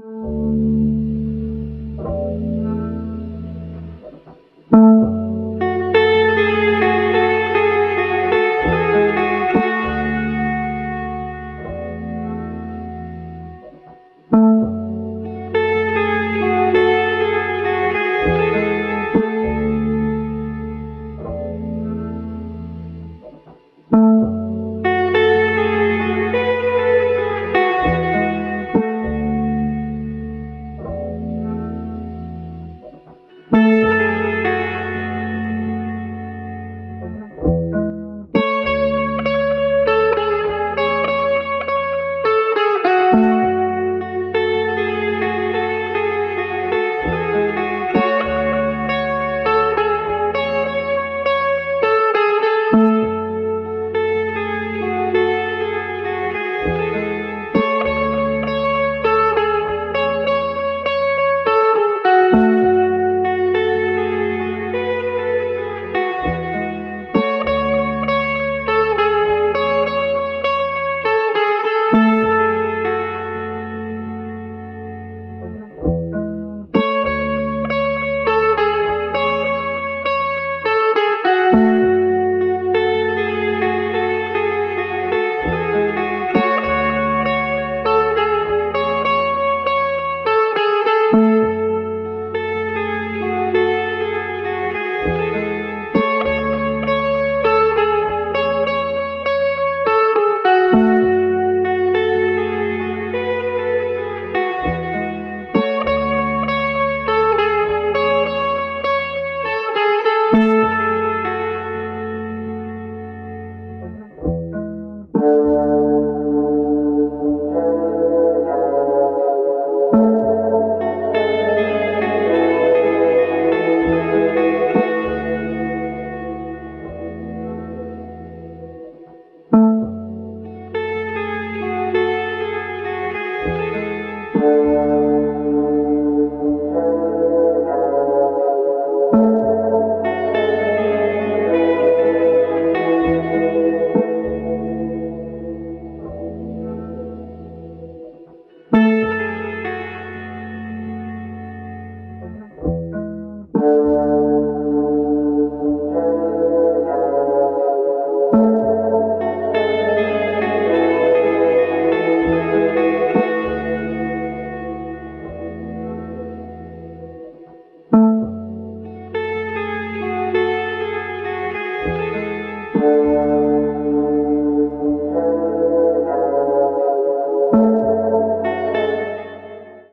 Música